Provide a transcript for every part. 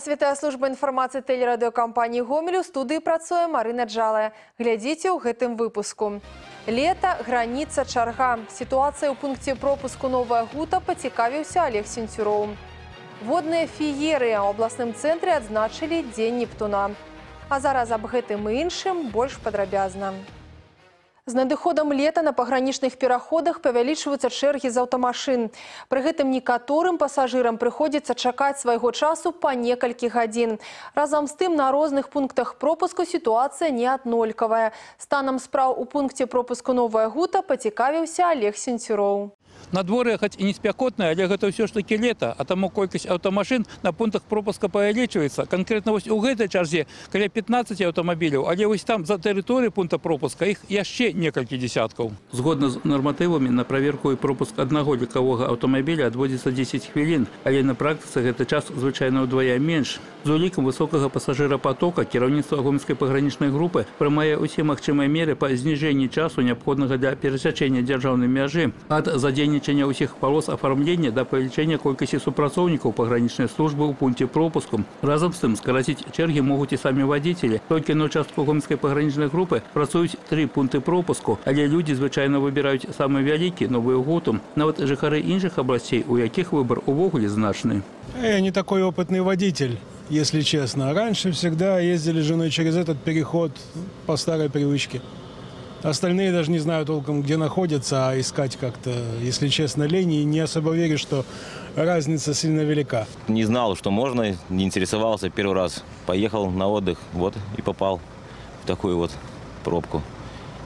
Вас вітае служба інфармацыі тэлерадыёкампаніі Гомелю. У студыі працуе Марына Джалая. Глядзіце ў гэтым выпуску. Лета, граніца, чарга. Сітуацыя ў пункце пропуску Новая Гута пацікавіўся Олег Сенцюроў. Водныя фееры ў абласным цэнтры адзначылі дзень Нептуна. А зараз аб гэтым і іншым больш падрабязна. З надыходам лета на пагранічных пераходах павялічваюцца чэргі з аўтамашын. Пры гэтым некаторым пасажырам прыходзіцца чакаць свайго часу па некалькі гадзін. Разам з тым на розных пунктах пропуску сітуацыя не аднолькавая. Станам спраў у пункце пропуску новая гута пацікавіўся Олег Сенцюроў. На дворе хоть и не спякотное, але гэта все ж таки лето, а таму колькасць аўтамашын на пунктах пропуска павялічваецца. Конкретно вось у гэтай чарзе каля 15 аўтамабіляў, але вось там за тэрыторыяй пункта пропуска іх яшчэ некалькі десяткаў. Згодна з нарматывамі на праверку і пропуск аднаго легкавога аўтамабіля адводзіцца 10 хвілін, але на практыцы гэты час звычайна ўдвая менш. З улікам высокага пасажырапатока кіраўніцтва гомельскай пагранічнай групы прымае ўсе магчымыя меры па зніжэнні часу неабходнага для перасячэння дзяржаўнай мяжы ад задзейнічання ўсіх палос афармлення да павелічэння колькасці супрацоўнікаў пагранічнай службы ў пункце пропуску. Разам з тым скараціць чэргі могуць і самі вадзіцелі. Толькі на участку гомельскай пагранічнай групы працуюць тры пункты пропуску, але людзі звычайна выбіраюць самы вялікі новую гуту. Нават жыхары іншых абласцей, у якіх выбар увогуле значны. Я не такой опытный водитель, если честно. Раньше всегда ездили с женой через этот переход по старой привычке. Остальные даже не знают толком, где находятся, а искать как-то, если честно, лень. И не особо верю, что разница сильно велика. Не знал, что можно, не интересовался. Первый раз поехал на отдых, вот и попал в такую вот пробку.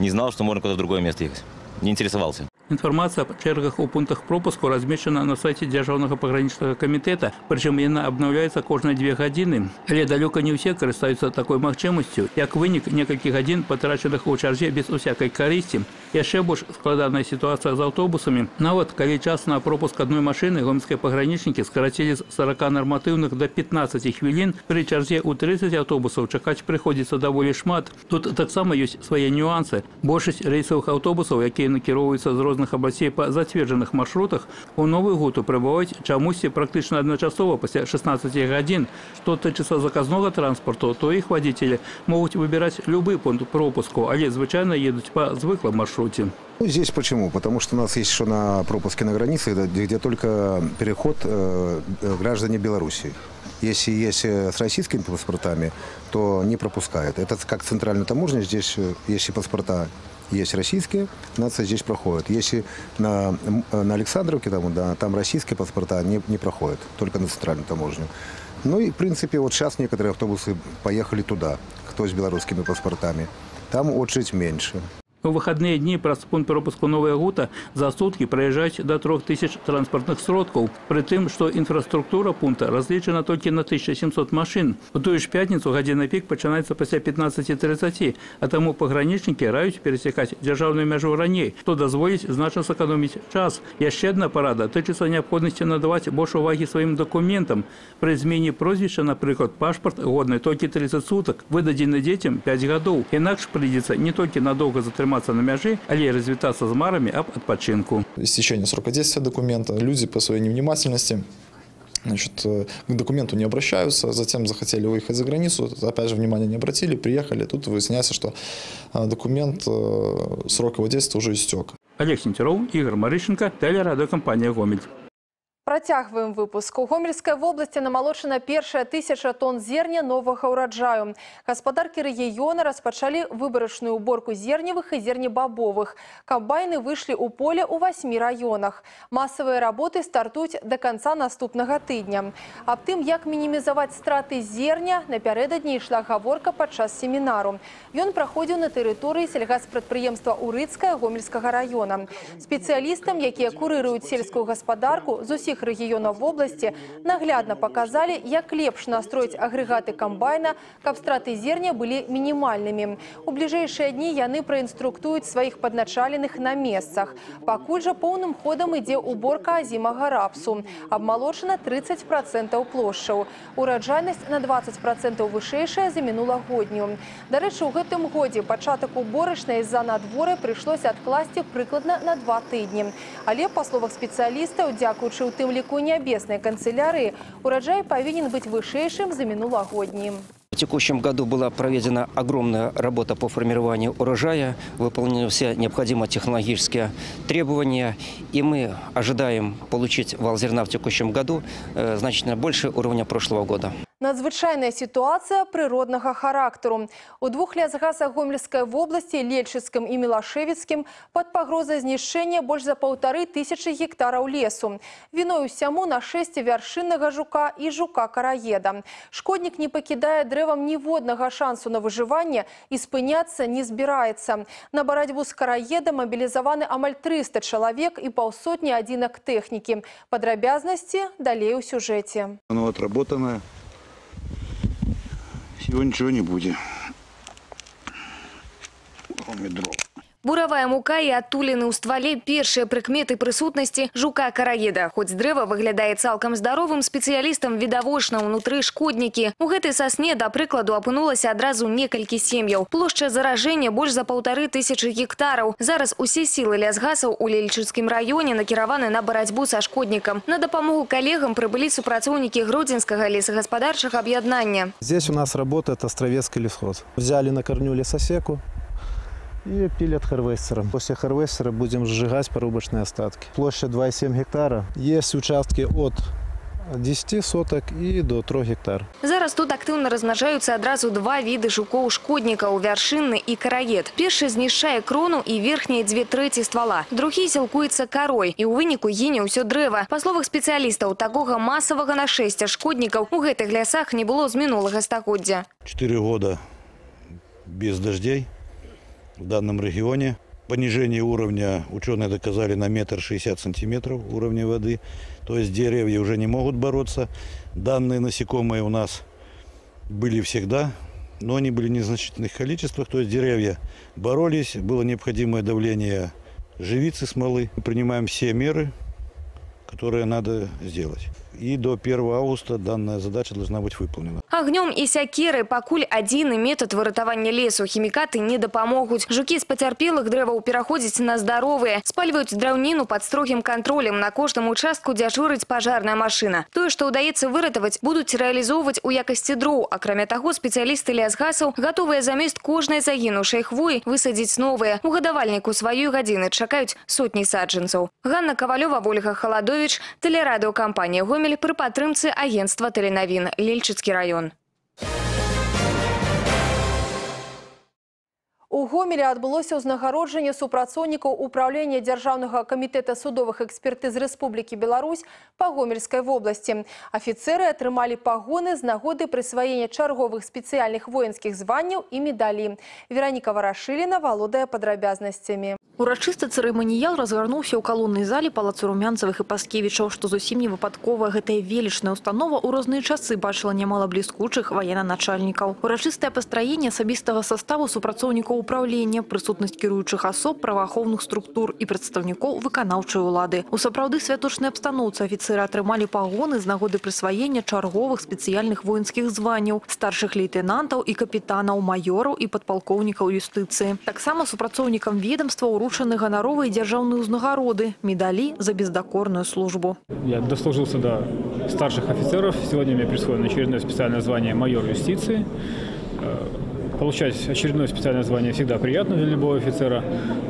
Не знал, что можно куда-то в другое место ехать. Не интересовался. Інфармацыя аб чэргах у пунктах пропуску размешчана на сайце дзяржаўнага пагранічнага камітэта, прычым яна абнаўляецца кожныя две гадзіны. Але далёка не ўсе карыстаюцца такой магчымасцю. Як вынік некалькі гадзін патрачаных у чарзе без усякай карысці. Яшчэ больш складаная сітуацыя з аўтобусамі. Нават калі час на пропуск адной машыны гомельскія пагранічнікі скарацілі з 40 нарматыўных да 15 хвілін, пры чарзе ў 30 аўтобусаў чакаць прыходзіцца даволі шмат. Тут таксама ёсць свае нюансы. Большасць рэйсавых аўтобусаў, якія накіроўваюцца з розных абласцей па зацверджаных маршрутах, у новую гуту прыбываюць чамусьці практычна адначасова пасля 16 гадзін. Што тычыцца заказнога транспарту, то іх вадзіцелі могуць выбіраць любы пункт пропуску, але звычайна едуць па звыклым маршруце. Ну, здесь почему? Потому что у нас есть еще на пропуске на границе, где, где только переход э, граждане Беларуси. Если есть э, с российскими паспортами, то не пропускает. Это как центральная таможня, здесь, э, если паспорта есть российские, нация здесь проходит. Если на, на Александровке, там, да, там российские паспорта не, не проходят, только на центральную таможню. Ну и, в принципе, вот сейчас некоторые автобусы поехали туда, кто с белорусскими паспортами. Там очередь меньше. У выходные дни праз пункт пропуску Новая Гута за сутки проезжаюць до 3000 транспортных сродкаў. Пры тым, што інфраструктура пункта разлічана толькі на 1700 машын. У тую ж пятніцу гадзіна пік пачынаецца пасля 15.30, а таму пагранічнікі раюць перасякаць дзяржаўную мяжу раней, што дазволіць значна сэканоміць час. Яшчэ адна парада тычыцца неабходнасці надаваць больш увагі сваім дакументам. Пры змене прозвішча, напрыклад, пашпарт годны толькі 30 сутак, выдадзены дзецям 5 гадоў. Інакш прыйдзецца не толькі надоўга затрымацца на мяжы, але і развітацца з марамі аб адпачынку. Истечение срока действия документа, люди по своей невнимательности значит, э, к документу не обращаются, затем захотели выехать за границу, опять же, внимания не обратили, приехали, тут выясняется, что а, документ, э, срок его действия уже истек. Олег Сенцюроў, Ігор Марышенко, тэлерадыёкампанія Гомель. Працягваем выпуск. У Гомельскай вобласці намалочана першая тысяча тонн зерня новага ўраджаю. Гаспадаркі рэгіёна распачалі выбарачную уборку зерневых і зернебабовых. Камбайны выйшлі ў поле ў васьмі раёнах. Масавыя работы стартуюць да канца наступнага тыдня. Аб тым, як мінімізаваць страты зерня, напярэдадні ішла гаворка падчас семінару. Ён праходзіў на тэрыторыі сельгаспрадпрыемства Урыцкая Гомельскага раёна. Спецыялістам, якія курыруюць сельскую гаспадарку з усіх усіх рэгіёнаў вобласці наглядна паказалі, як лепш настроіць агрэгаты камбайна, каб страты зерня былі мінімальнымі. У бліжэйшыя дні яны праінструктуюць сваіх падначаленых на месцах. Пакуль жа поўным ходам ідзе уборка азімага рапсу. Абмалочана 30 процентаў плошчаў. Ураджайнасць на 20 процентаў вышэйшая за мінулагоднюю. Дарэчы, у гэтым годзе пачатак уборачнай з-за надворы прыйшлося адкласці прыкладна на два тыдні. Але, па словах спецыялістаў, дзякуючы ў тым тым ліку нябеснай канцелярыі, ураджай павінен быць вышэйшым за мінулагодні. В текущем году была проведена огромная работа по формированию урожая, выполнены все необходимые технологические требования, и мы ожидаем получить вал зерна в текущем году э, значительно больше уровня прошлого года. Надзвычайная сітуацыя прыроднага характару. У двух лясгасах Гомельскай вобласці, Лельчыцкім і Мілашевіцкім пад пагрозай знішчэння больш за паўтары тысячы гектараў лесу. Віной усяму нашэсце вяршыннага жука і жука-караеда. Шкоднік не пакідае дрэвам ніводнага шансу на выжыванне і спыняцца не збіраецца. На барацьбу з караедам мабілізаваны амаль 300 чалавек і паўсотні адзінак тэхнікі. Падрабязнасці далей у сюжэце. Оно отработанное. всего ничего не будет. Кроме дров. Буравая мука і адтуліны ў ствале першыя прыкметы прысутнасці жука-караеда. Хоць дрэва выглядае цалкам здаровым, спецыялістам відавочна ўнутры шкоднікі. У гэтай сасне, да прыкладу, апынулася адразу некалькі сем'яў. Плошча заражэння больш за паўтары тысячы гектараў. Зараз усе сілы лясгасаў у Лельчыцкім раёне накіраваны на барацьбу са шкоднікам. На дапамогу калегам прыбылі супрацоўнікі Гродзенскага лесагаспадарчага аб'яднання. Здесь у нас работает Островецкий лесхоз. Взяли на корню лесосеку и пилят харвестером. После харвестера будем сжигать порубочные остатки. Площадь 2,7 гектара. Есть участки от 10 соток и до 3 гектар. Зараз тут актыўна размнажаюцца адразу два віды жукоў-шкоднікаў – вяршынны і караед. Першы знішчае крону і верхнія дзве трэці ствала. Другі сілкуецца карой, і ў выніку гіне ўсё дрэва. Па словах спецыялістаў, такога масавага нашэсця шкоднікаў у гэтых лясах не было з минулага стагоддзя. Четыре года без дождей в данном регионе. Понижение уровня ученые доказали на метр шестьдесят сантиметров уровня воды. То есть деревья уже не могут бороться. Данные насекомые у нас были всегда, но они были в незначительных количествах. То есть деревья боролись, было необходимое давление живицы смолы. Мы принимаем все меры, которые надо сделать И до 1 августа данная задача должна быть выполнена. Агнём і сякеры пакуль адзіны метад выратавання лесу. Хімікаты не дапамогуць. Жукі з пацярпелых дрэваў пераходзяць на здаровыя. Спальваюць драўніну пад строгім кантролем. На кожным участку дзяжурыць пажарная машына. Тое, што ўдаецца выратаваць, будуць рэалізоўваць у якасці дроў. Акрамя таго, спецыялісты лясгасаў гатовыя замест кожнай загінуўшай хвоі высадзіць новыя. У гадавальніку сваёй гадзіны чакаюць сотні саджанцаў. Ганна Кавалёва, Ольга Халадович, тэлерадыёкампанія «Гомель» пры падтрымцы агентства тэленавін Лельчыцкі раён. У Гомелі адбылося ўзнагароджанне супрацоўнікаў управлення Дзяржаўнага камітэта судовых экспертыз Рэспублікі Беларусь па Гомельскай вобласці. Афіцэры атрымалі пагоны з нагоды прысваення чарговых спецыяльных воінскіх званняў і медалі. Вераніка Варашыліна валодае падрабязнасцямі. Урачысты цырыманіял разгарнуўся ў калоннай зале палацу румянцавых і паскевічаў, што зусім не выпадкова гэтая велічная установа ў розныя часы бачыла нямала бліскучых военноначальнікаў. Урачыстае пастраенне асабістага составу супрацоўнікаў управлення, прысутнасць кіруючых асоб, праваахоўных структур і прадстаўнікоў выканаўчай улады. У сапраўды святочнай абстаноўцы афіцэры атрымалі пагоны з нагоды прысваення чарговых спецыяльных воінскіх званняў, старшых лейтенантаў і капітанаў, маёраў і падпалкоўнікаў юстыцыі. Таксама супрацоўнікам ведомства ўручаны ганаровыя дзяржаўныя ўзнагароды, медалі за бездокорную службу. Я дослужился до старших офицеров. Сегодня мне присвоено очередное специальное звание майор юстиции. Получать очередное специальное звание всегда приятно для любого офицера.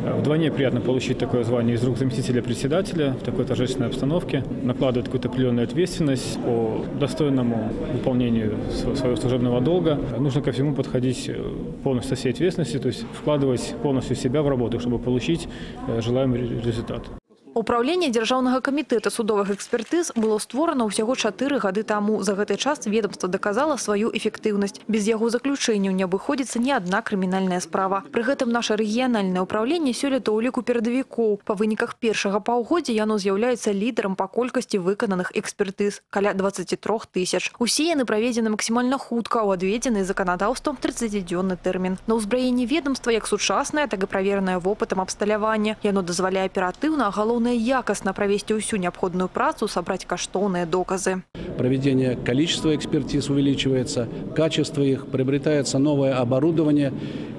Э, Вдвойне приятно получить такое звание из рук заместителя председателя в такой торжественной обстановке. Накладывает какую-то определенную ответственность по достойному выполнению своего служебного долга. Нужно ко всему подходить э, полностью со всей ответственности, то есть вкладывать полностью себя в работу, чтобы получить э, желаемый результат. Управление Дзяржаўнага камітэта судовых экспертыз было створана ўсяго чатыры гады таму. За гэты час ведомство доказала сваю эфектыўнасць. Без яго заключэнняў не абыходзіцца ні адна крымінальная справа. Пры гэтым наша рэгіянальнае ўправленне сёлета ў ліку перадавікоў. Па выніках першага паўгоддзя яно з'яўляецца лідарам па колькасці выкананых экспертыз каля 23 тысяч. Усе яны праведзены максімальна хутка ў адведзены заканадаўствам 30-дзённы тэрмін. На ўзбраенні ведомства як сучаснае, так і праверанае вопытам абсталявання. Яно дазваляе аператыўна, а галоўнае якостно провести всю необходимую працу, собрать каштоўные доказы. Проведение количества экспертиз увеличивается, качество их, приобретается новое оборудование.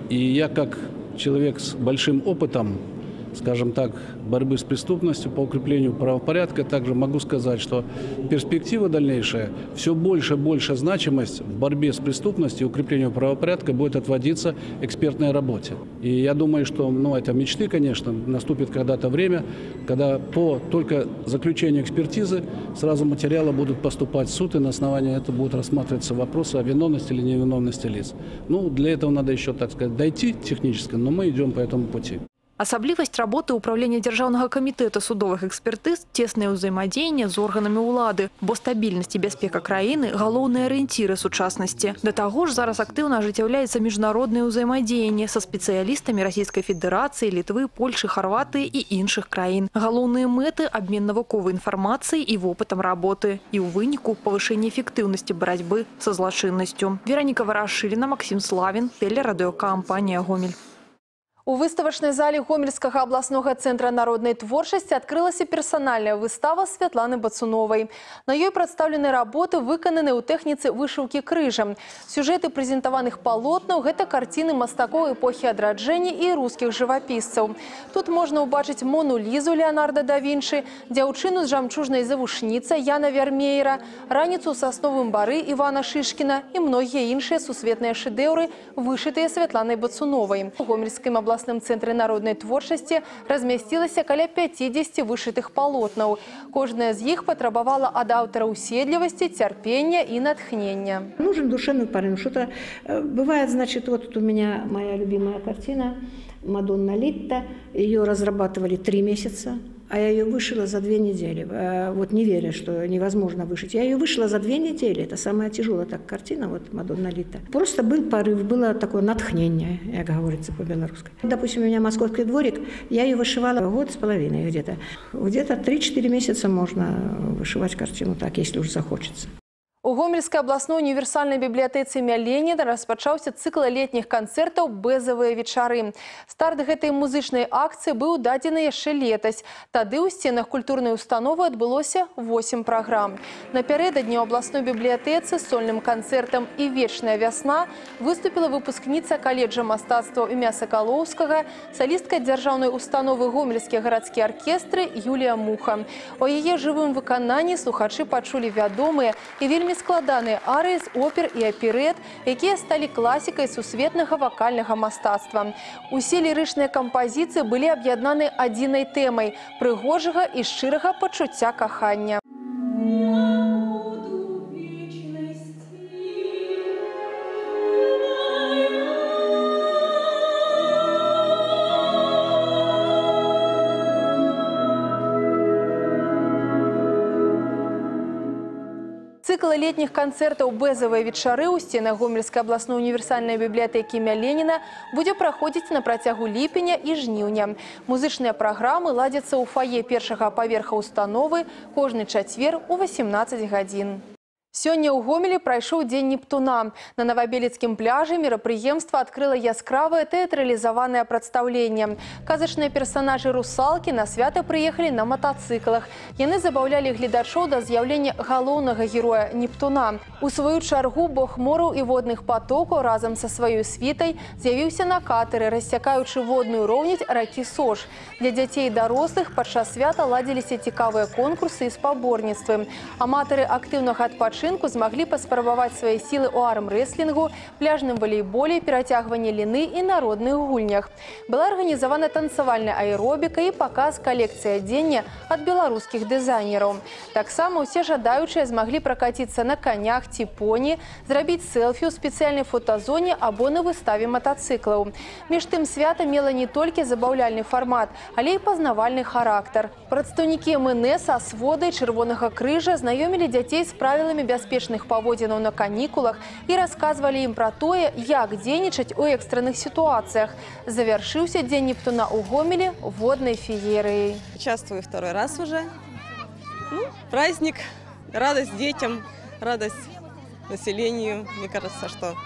И я как человек с большим опытом скажем так, борьбы с преступностью, по укреплению правопорядка. Также могу сказать, что перспектива дальнейшая, все больше и больше значимость в борьбе с преступностью и укреплению правопорядка будет отводиться экспертной работе. И я думаю, что, ну, это мечты, конечно, наступит когда-то время, когда по только заключению экспертизы сразу материалы будут поступать в суд, и на основании этого будут рассматриваться вопросы о виновности или невиновности лиц. Ну, для этого надо еще, так сказать, дойти технически, но мы идем по этому пути Асаблівасць работы ўправлення дзяржаўнага камітэта судовых экспертыз цеснае ўзаемадзеянне з органамі ўлады, бо стабільнасць і бяспека краіны галоўныя арыенціры сучаснасці. Да таго ж зараз актыўна ажыццяўляецца міжнароднае ўзаемадзеянне са спецыялістамі расійскай федэрацыі, літвы, Польшы, Харватыі і іншых краін. Галоўныя мэты абмен навуковай інфармацыі і вопытам работы і ў выніку павышэння эфектыўнасці барацьбы са злачыннасцю. Вераніка Варашыліна, Максім Славін, тэлерадыёкампанія Гомель. У выставачнай зале гомельскага абласнога цэнтра народнай творчасці адкрылася персанальная выстава Святланы Бацуновай. На ёй прадстаўлены работы, выкананы ў тэхніцы вышыўкі крыжам. Сюжэты прэзентаваных палотнаў гэта карціны мастакоў эпохі адраджэння і рускіх жывапісцаў. Тут можна ўбачыць Мону Лізу Леонарда да Вінчы, дзяўчыну з жамчужнай завушніца Яна Вярмеера, раніцу ў сасновым бары Івана Шышкіна і многія іншыя сусветныя шэдэўры, вышытыя Святланай Бацуновай. У гомельскім абласным абласным цэнтры народнай творчасці размясцілася каля 50 вышытых палотнаў. Кожная з іх патрабавала ад аўтара ўседлівасці, цярпення і натхнення. Нужен душевный парень. Что-то э, бывает, значит, вот тут у меня моя любимая картина «Мадонна Литта». Ее разрабатывали три месяца а я ее вышила за две недели. Э, вот не веря, что невозможно вышить. Я ее вышила за две недели. Это самая тяжелая так картина, вот Мадонна Лита. Просто был порыв, было такое натхнение, как говорится по-белорусски. Допустим, у меня московский дворик, я ее вышивала год с половиной где-то. Где-то 3-4 месяца можно вышивать картину так, если уж захочется. У гомельскай абласной універсальнай бібліятэцы імя Леніна распачаўся цыкл летніх канцэртаў бэзавыя вечары. Старт гэтай музычнай акцыі быў дадзены яшчэ летась. Тады ў сценах культурнай установы адбылося 8 праграм. Напярэдадні ў абласной бібліятэцы з сольным канцэртам і вечная вясна выступіла выпускніца каледжа мастацтва імя Сакалоўскага, салістка дзяржаўнай установы гомельскія гарадскія аркестры Юлія Муха. У яе жывым выкананні слухачы пачулі вядомыя і вельмі складаныя арыі з опер і аперэт, якія сталі класікай сусветнага вакальнага мастацтва. Усе лірычныя кампазіцыі былі аб'яднаны адзінай тэмай прыгожага і шчырага пачуцця кахання. Цикл летніх канцэртаў бэзавыя вечары ў сценах гомельскай абласной універсальнай бібліятэкі імя Леніна будзе праходзіць на працягу ліпеня і жніўня. Музычныя праграмы ладзяцца ў фае першага паверха установы кожны чацвер у 18 гадзін. Сёння ў гомелі прайшоў дзень Нептуна. На навабелецкім пляжы мерапрыемства адкрыла яскравае тэатралізаванае прадстаўленне. Казачныя персанажы русалкі на свята прыехалі на матацыклах. Яны забаўлялі гледачоў да з'яўлення галоўнага героя Нептуна. У сваю чаргу бог мораў і водных патокаў разам са сваёй світай з'явіўся на катары, рассякаючы водную роўніць ракі Сош. Для дзяцей і дарослых падчас свята ладзіліся цікавыя конкурсы і спаборніцтвы. Аматары актыўнага адпачынку адпачынку змаглі паспрабаваць свае сілы ў арм-рэслінгу, пляжным валейболе, перацягванне ліны і народных гульнях. Была арганізавана танцавальная аэробіка і паказ калекцыі адзення ад беларускіх дызайнераў. Таксама ўсе жадаючыя змаглі пракаціцца на канях ці поні, зрабіць селфі ў спецыяльнай фотазоне або на выставе матацыклаў. Між тым свята мела не толькі забаўляльны фармат, але і пазнавальны характар. Прадстаўнікі МНС, асводы чырвонага крыжа знаёмілі дзяцей з правіламі бяспечных паводзінаў на канікулах і расказвалі ім пра тое, як дзейнічаць у экстранных сітуацыях. Завяршыўся дзень Нептуна ў Гомелі воднай феерыяй. Участвую второй раз уже. Ну, праздник, радость детям, радость населению. Мне кажется, что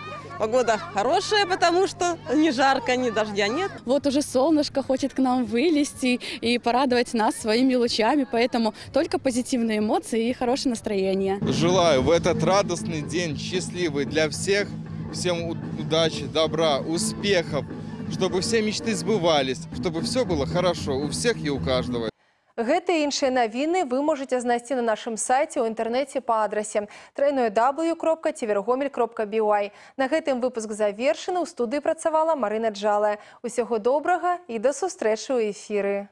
Погода хорошая, потому что ни жарко, ни дождя нет. Вот уже солнышко хочет к нам вылезти и порадовать нас своими лучами, поэтому только позитивные эмоции и хорошее настроение. Желаю в этот радостный день, счастливый для всех, всем удачи, добра, успехов, чтобы все мечты сбывались, чтобы все было хорошо у всех и у каждого. Гэтыя і іншыя навіны вы можаце знайсці на нашым сайце ў інтэрнэце па адрасе www.цівергомель.by. На гэтым выпуск завершаны. У студыі працавала Марына Джалая. Усяго добрага і да сустрэчы ў эфіры.